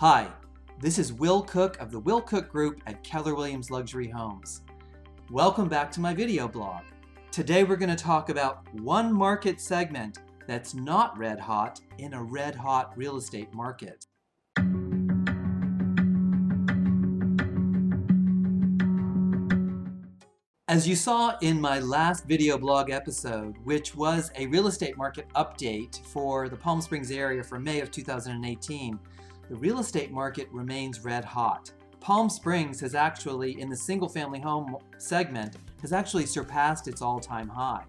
Hi, this is Will Cook of the Will Cook Group at Keller Williams Luxury Homes. Welcome back to my video blog. Today we're going to talk about one market segment that's not red hot in a red hot real estate market. As you saw in my last video blog episode, which was a real estate market update for the Palm Springs area for May of 2018, the real estate market remains red hot. Palm Springs has actually, in the single family home segment, has actually surpassed its all-time high.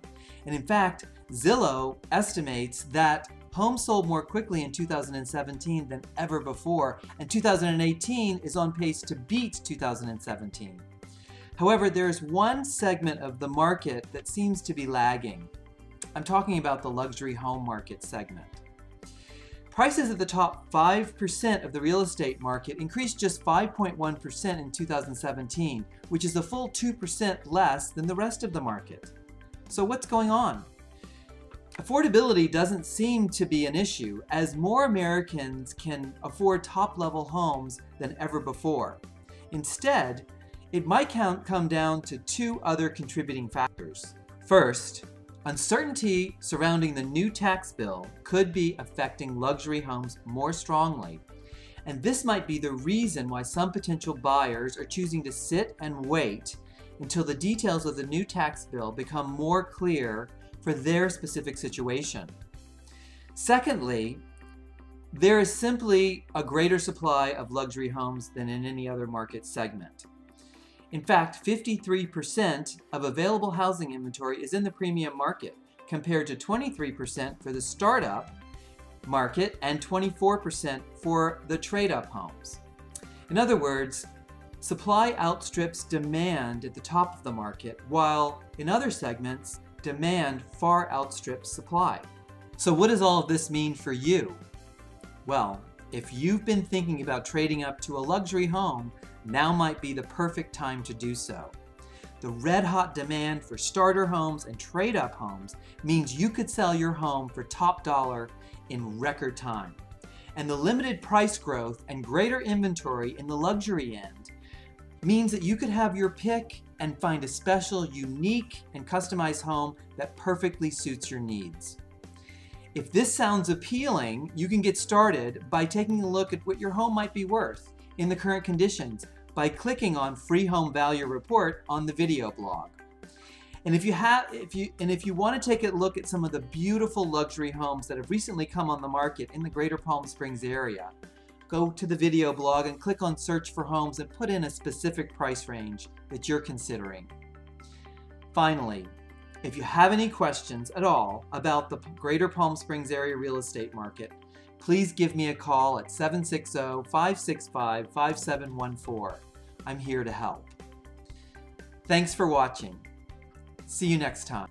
And in fact, Zillow estimates that homes sold more quickly in 2017 than ever before, and 2018 is on pace to beat 2017. However, there's one segment of the market that seems to be lagging. I'm talking about the luxury home market segment. Prices at the top 5% of the real estate market increased just 5.1% in 2017, which is a full 2% less than the rest of the market. So what's going on? Affordability doesn't seem to be an issue as more Americans can afford top-level homes than ever before. Instead, it might come down to two other contributing factors. First, uncertainty surrounding the new tax bill could be affecting luxury homes more strongly. And this might be the reason why some potential buyers are choosing to sit and wait until the details of the new tax bill become more clear for their specific situation. Secondly, there is simply a greater supply of luxury homes than in any other market segment. In fact, 53% of available housing inventory is in the premium market, compared to 23% for the startup market and 24% for the trade-up homes. In other words, supply outstrips demand at the top of the market, while in other segments, demand far outstrips supply. So what does all of this mean for you? Well, if you've been thinking about trading up to a luxury home, now might be the perfect time to do so. The red hot demand for starter homes and trade up homes means you could sell your home for top dollar in record time. And the limited price growth and greater inventory in the luxury end means that you could have your pick and find a special, unique, and customized home that perfectly suits your needs. If this sounds appealing, you can get started by taking a look at what your home might be worth in the current conditions by clicking on Free Home Value Report on the video blog. And if you have, if you, and if you want to take a look at some of the beautiful luxury homes that have recently come on the market in the Greater Palm Springs area, go to the video blog and click on Search for Homes and put in a specific price range that you're considering. Finally, if you have any questions at all about the Greater Palm Springs area real estate market, please give me a call at 760-565-5714. I'm here to help. Thanks for watching. See you next time.